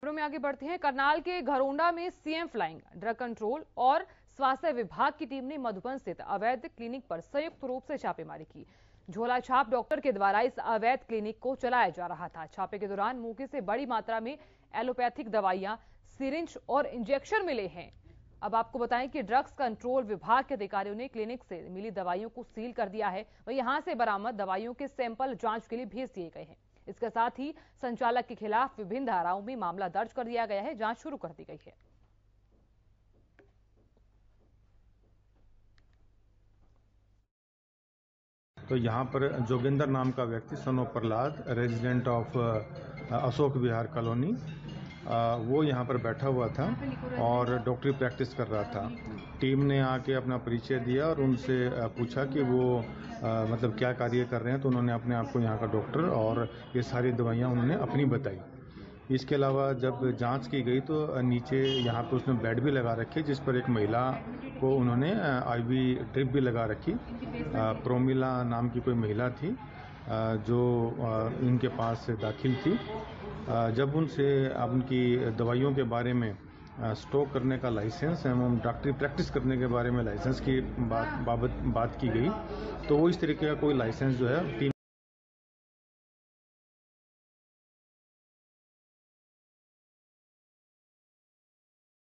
खबरों में आगे बढ़ते हैं। करनाल के घरोंडा में सीएम फ्लाइंग ड्रग कंट्रोल और स्वास्थ्य विभाग की टीम ने मधुबन स्थित अवैध क्लिनिक पर संयुक्त रूप से छापेमारी की। झोला छाप डॉक्टर के द्वारा इस अवैध क्लिनिक को चलाया जा रहा था। छापे के दौरान मौके से बड़ी मात्रा में एलोपैथिक दवाइयाँ, सिरिंज और इंजेक्शन मिले हैं। अब आपको बताएँ कि ड्रग्स कंट्रोल विभाग के अधिकारियों ने क्लिनिक से मिली दवाइयों को सील कर दिया है। वहीं यहाँ से बरामद दवाइयों के सैंपल जाँच के लिए भेज दिए गए हैं। इसके साथ ही संचालक के खिलाफ विभिन्न धाराओं में मामला दर्ज कर दिया गया है, जाँच शुरू कर दी गई है। तो यहाँ पर जोगिंदर नाम का व्यक्ति सनो Prahlad resident of Ashok Vihar colony वो यहाँ पर बैठा हुआ था और डॉक्टरी प्रैक्टिस कर रहा था। टीम ने आके अपना परिचय दिया और उनसे पूछा कि वो आ, मतलब क्या कार्य कर रहे हैं तो उन्होंने अपने आप को यहाँ का डॉक्टर और ये सारी दवाइयाँ उन्होंने अपनी बताई। इसके अलावा जब जाँच की गई तो नीचे यहाँ पर उसने बेड भी लगा रखे जिस पर एक महिला को उन्होंने आईवी ड्रिप भी लगा रखी। प्रोमिला नाम की कोई महिला थी जो इनके पास दाखिल थी। जब उनसे अब उनकी दवाइयों के बारे में स्टॉक करने का लाइसेंस एवं डॉक्टरी प्रैक्टिस करने के बारे में लाइसेंस की बात, बाबत, बात की गई। तो वो इस तरीके का कोई लाइसेंस जो है टीम